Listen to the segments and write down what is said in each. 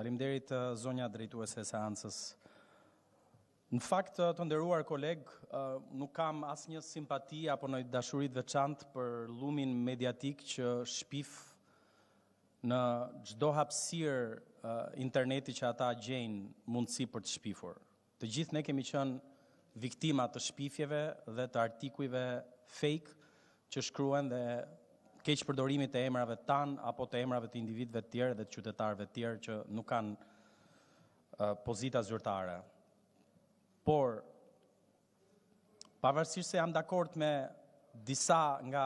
Faleminderit zonja drejtuese e seancës. Në fakt të nderuar kolegë, nuk kam asnjë simpati apo ndonjë dashuri të veçantë për llumin mediatik që shpif në çdo hapësirë interneti që ata gjejnë mundësi për të shpifur. Të gjithë ne kemi qenë viktima të shpifjeve dhe të artikujve fake që shkruhen dhe keqpërdorimit të emrave tanë apo të emrave të individëve të tjerë dhe të qytetarëve të tjerë që nuk kanë pozita zyrtare. Por, pavarësisht se jam dakord me disa nga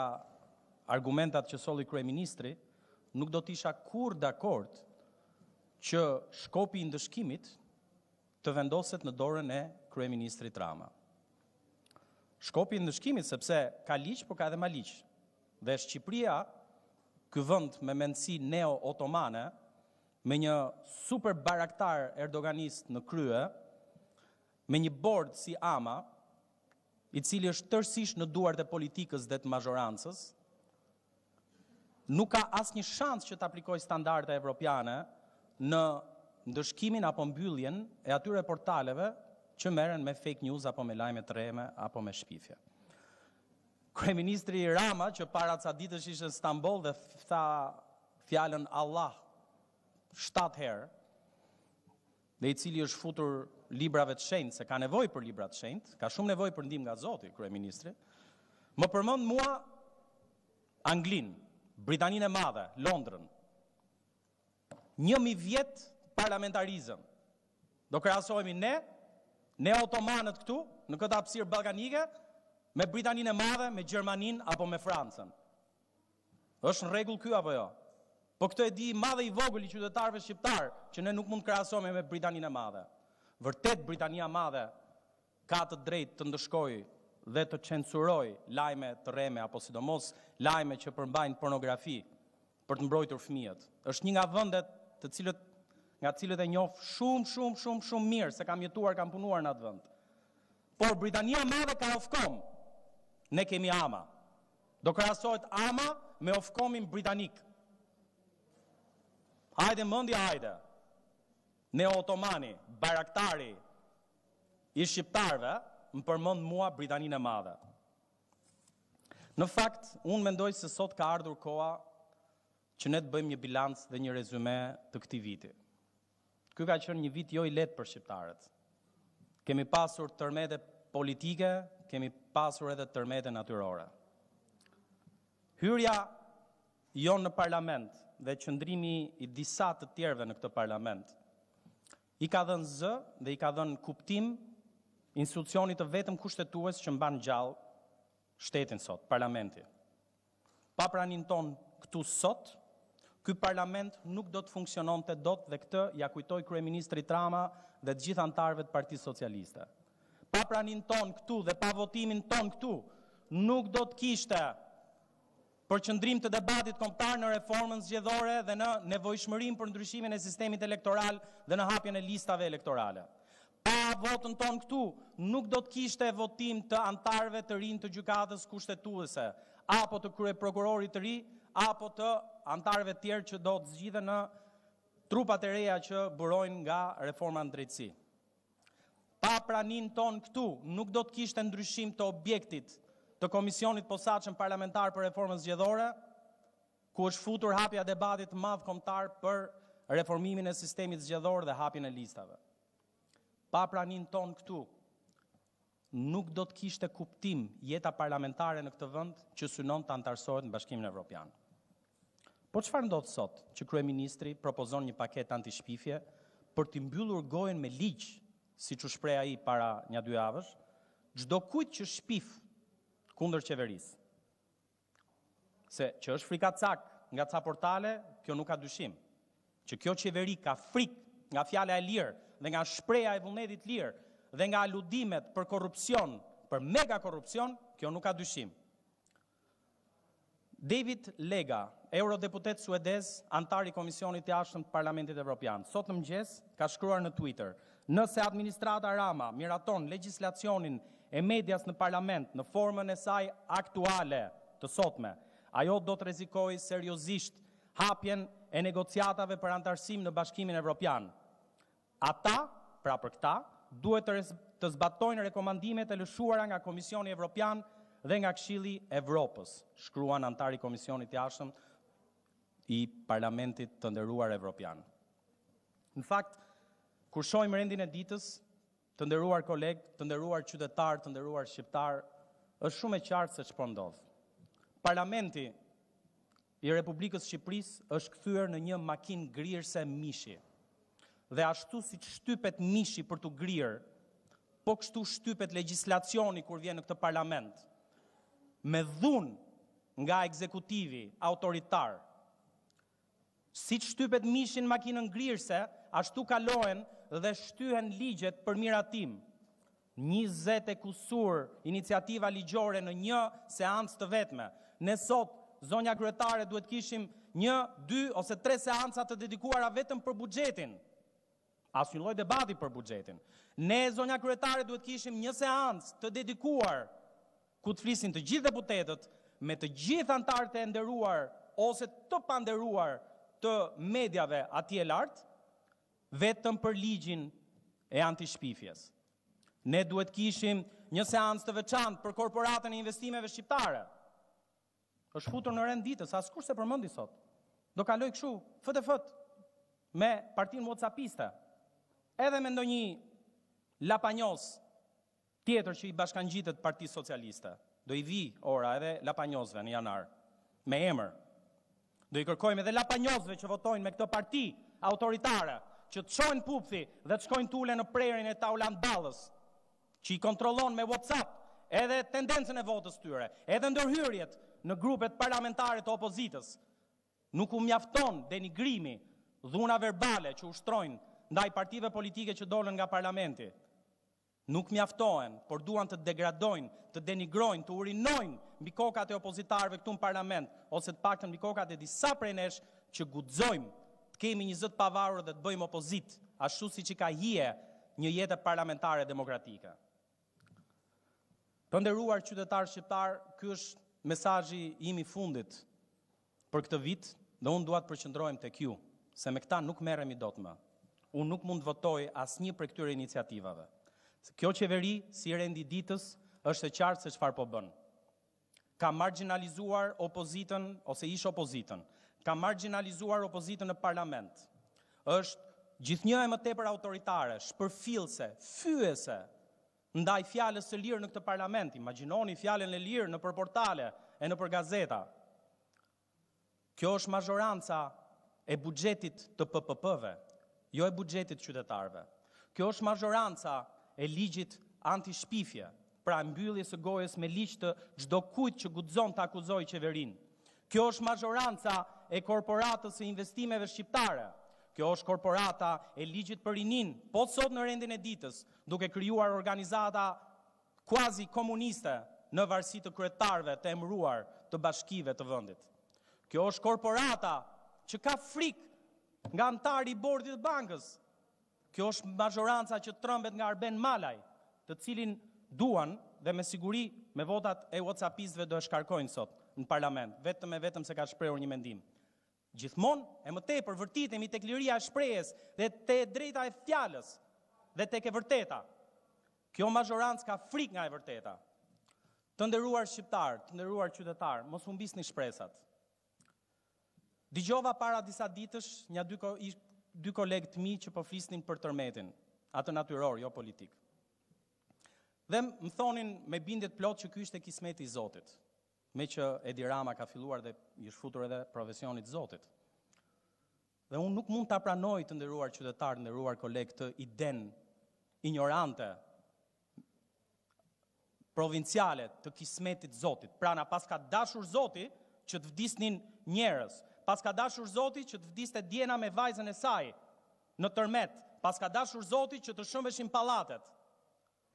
argumentat që solli kryeministri, nuk do të isha kurrë dakord që shkopi i ndëshkimit, të vendoset në dorën e kryeministrit Rama. Shkopi i ndëshkimit sepse ka ligj por ka edhe Maliq. Dhe Shqipëria, ky vend me mendësi neo-otomane, me një super bajraktar erdoganist në krye, me një bord si AMA, i cili është tërësisht në duart e politikës dhe të mazhorancës, nuk ka asnjë shans që të aplikojë standarde evropiane në ndëshkimin apo mbylljen e atyre portaleve që merren me fake news apo me lajme të rreme apo me shpifje. Kryeministri Rama që para ca ditësh ishte në Stamboll dhe tha fjalën Allah shtatë herë, dhe i cili u është futur librave të shenjtë se ka nevojë për libra të shenjtë, ka shumë nevojë për ndihmë nga Zoti, kryeministri, më përmend mua Anglinë, Britaninë e Madhe, Londrën. 1000 vjet parlamentarizëm. Do krahasohemi ne, neo-otomanët këtu, në këtë hapësirë ballkanike, me Britaninë e Madhe, me Gjermaninë apo me Francën. Është në rregull ky apo jo? Po këtë e di i madhi e i vogli i qytetarëve shqiptarë, që ne nuk mund të krahasohemi me Britaninë e Madhe. Vërtet Britania e Madhe ka të drejtë të ndëshkojë dhe të censurojë lajme të rreme apo sidomos lajme që përmbajnë pornografi për të mbrojtur fëmijët. Është një nga vendet nga të cilët e njoh shumë shumë mirë se kam jetuar, kam punuar në atë vend. Por Britania e Madhe ka Ofcom. Ne kemi AMA. Do krahasohet AMA me Ofcomin britanik. Hajde mendje hajde. Neo-otomani, bajraktari i shqiptarëve, më përmend mua Britaninë e Madhe. Në fakt, unë mendoj se sot ka ardhur koha që ne të bëjmë një bilanc dhe një rezume të këtij viti. Ky ka qenë një vit jo i lehtë për shqiptarët. Kemi pasur tërmete politike, kemi pasur edhe tërmete natyrore. Hyrja jonë në parlament dhe qëndrimi i disa të tjerëve në këtë parlament i ka dhënë zë dhe i ka dhënë kuptim institucionit të vetëm kushtetues që mban gjallë shtetin sot, parlamenti. Pa praninë tonë këtu sot, ky parlament nuk do të funksiononte dot dhe këtë ia kujtoj kryeministrit Rama dhe të gjithë anëtarëve të Partisë Socialiste. Pa praninë tonë këtu dhe pa votimin tonë këtu, nuk do të kishte përqendrim të debatit kombëtar në reformën zgjedhore dhe në nevojshmërinë për ndryshimin e sistemit elektoral dhe në hapjen e listave elektorale. Pa votën tonë këtu, nuk do të kishte votim të anëtarëve të rinj të Gjykatës Kushtetuese, apo të kryeprokurorit të ri, apo të anëtarëve të tjerë që do të zgjidhen në trupat e reja që burojnë nga reforma në drejtësi. Pa praninë tonë këtu, nuk do të kishte ndryshim të objektit të Komisionit të Posaçëm Parlamentar për Reformën Zgjedhore, ku është futur hapja e debatit të madh kombëtar për reformimin e sistemit zgjedhor dhe hapjen e listave. Pa praninë tonë këtu, nuk do të kishte kuptim jeta parlamentare në këtë vend që synon të anëtarësohet në Bashkimin Evropian. Po çfarë ndodh sot që kryeministri propozon një paketë antishpifje për t'i mbyllur gojën me ligj, siç u shpreh ai para nja dy javësh, çdokujt që shpif kundër qeverisë? Se që është frikacak nga ca portale, kjo nuk ka dyshim. Që kjo qeveri ka frikë nga fjala e lirë dhe nga shprehja e vullnetit të lirë dhe nga aludimet për korrupsion, për mega korrupsion, kjo nuk ka dyshim. David Lega, eurodeputet suedez, anëtar i Komisionit të Jashtëm të Parlamentit Evropian, sot në mëngjes ka shkruar në Twitter Nëse administrata Rama miraton legjislacionin e medias në parlament në formën e saj aktuale të sotme, ajo do të rrezikojë seriozisht hapjen e negociatave për anëtarësim në Bashkimin Evropian. Ata, pra për këta, duhet të zbatojnë rekomandimet e lëshuara nga Komisioni Evropian dhe nga Këshilli i Evropës, shkruan anëtar i Komisionit të Jashtëm i Parlamentit të nderuar Evropian. Në fakt, kur shohim rendin e ditës, të nderuar kolegë, të nderuar qytetarë, të nderuar shqiptarë, është shumë e qartë se ç'po ndodh. Parlamenti i Republikës së Shqipërisë është kthyer në një makinë grirëse mishi. Dhe ashtu siç shtypet mishi për t'u grirë, po kështu shtypet legjislacioni kur vjen në këtë parlament. Me dhunë nga ekzekutivi autoritar, Siç shtypet mishi në makinën grirëse, ashtu kalohen dhe shtyhen ligjet për miratim. Njëzet e kusur iniciativa ligjore në një seancë të vetme. Ne sot, zonja kryetare, duhet të kishim një, dy ose tre seanca të dedikuara vetëm për buxhetin! Asnjë lloj debati për buxhetin. Ne, zonja kryetare, duhet kishim një seancë të dedikuar ku të flisnin të gjithë deputetët me të gjithë anëtarët e nderuar ose të panderuar të mediave atje lart, vetëm për ligjin e antishpifjes. Ne duhet kishim një seancë të veçantë për Korporatën e Investimeve Shqiptare. Është futur në rend ditës, askush s'e përmendi sot. Do kalojë kështu, fët e fët, me partinë uacapiste, edhe me ndonjë lapanjos tjetër që i bashkangjitet partisë socialiste. Do i vijë ora edhe lapanjosve në janar, me emër. Do i kërkojmë edhe lapanjosve që votojnë me këtë parti autoritare që të çohen pupthi dhe të shkojnë t'ulen në prehrin e Taulant Ballës, që i kontrollon me WhatsApp edhe tendencën e votës së tyre, edhe ndërhyrjet në grupet parlamentare të opozitës. Nuk u mjafton denigrimi, dhuna verbale që ushtrojnë ndaj partive politike që dolën nga parlamenti. Nuk mjaftohen, por duan të degradojnë, të denigrojnë, të urinojnë mbi kokat e opozitarëve këtu në parlament, ose të paktën mbi kokat e disa prej nesh që guxojmë të kemi një zë të pavarur dhe të bëjmë opozitë, ashtu siç i ka hije një jete parlamentare demokratike. Të nderuar qytetarë shqiptarë, ky është mesazhi im i fundit Për këtë vit, dhe unë dua të përqendrohem tek ju, se me këta nuk merremi dot më. Unë nuk mund të votoj asnjë prej këtyre iniciativave. Kjo qeveri, si rendi i ditës, është e qartë se çfarë po bën. Ka margjinalizuar opozitën ose ish-opozitën. Ka margjinalizuar opozitën në parlament. Është gjithnjë e më tepër autoritare, shpërfillëse, fyese! ndaj fjalës së lirë në këtë parlament, imagjinoni fjalën e lirë nëpër portale e nëpër gazeta. Kjo është mazhoranca e buxhetit të PPP-ve, jo e buxhetit të qytetarëve. Kjo është mazhoranca e ligjit anti-shpifje, pra e mbylljes së gojës me ligj të çdokujt që guxon të akuzojë qeverinë. Kjo është mazhoranca e Korporatës së Investimeve Shqiptare. Kjo është korporata e ligjit për rininë, po sot në rendin e ditës, duke krijuar organizata kuazi komuniste në varësi të kryetarëve të emëruar të bashkive të vendit. Kjo është korporata që ka frikë nga anëtari i bordit të bankës. Kjo është mazhoranca që trëmbet nga Arben Malaj, të cilin duan dhe me siguri me votat e uacapistëve do e shkarkojnë sot në parlament, vetëm e vetëm se ka shprehur një mendim. Gjithmonë e më tepër vërtitemi tek liria e shprehjes dhe te e drejta e fjalës dhe tek e vërteta. Kjo mazhorancë ka frikë nga e vërteta. Të nderuar shqiptarë, të nderuar qytetarë, mos humbisni shpresat. Dëgjova para disa ditësh nja dy kolegë të mi që po flisnin për tërmetin, atë natyror, jo politik. Dhe më thonin me bindje të plotë që ky ishte kismeti i Zotit. Me që Edi Rama ka filluar dhe i është futur edhe profesionit të zotit. Dhe unë nuk mund ta pranoj të nderuar qytetarë, të nderuar kolegë, idenë injorante provinciale të kismetit të zotit. Pra na paska dashur zoti që të vdisnin njerëz, paska dashur zoti që të vdiste Diena me vajzën e saj në tërmet, paska dashur zoti që të shembeshin pallatet.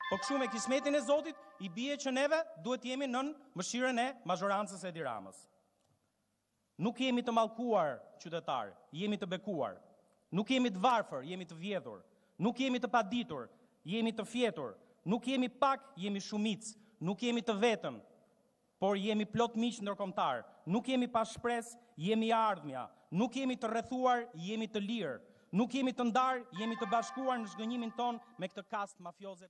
Po kështu me kismetin e Zotit i bie që neve duhet të jemi nën mëshirën e mazhorancës së Edi Ramës. Nuk jemi të mallkuar qytetarë, jemi të bekuar. Nuk jemi të varfër, jemi të vjedhur. Nuk jemi të paditur, jemi të fjetur. Nuk jemi pak, jemi shumicë. Nuk jemi të vetëm, Por jemi plot miq ndërkombëtarë, nuk jemi pa shpresë, jemi e ardhmja. Nuk jemi të rrethuar, jemi të lirë. Nuk jemi të ndarë, jemi të bashkuar në zhgënjimin tonë me këtë kastë mafioze.